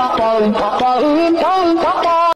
pa pa pa pa pa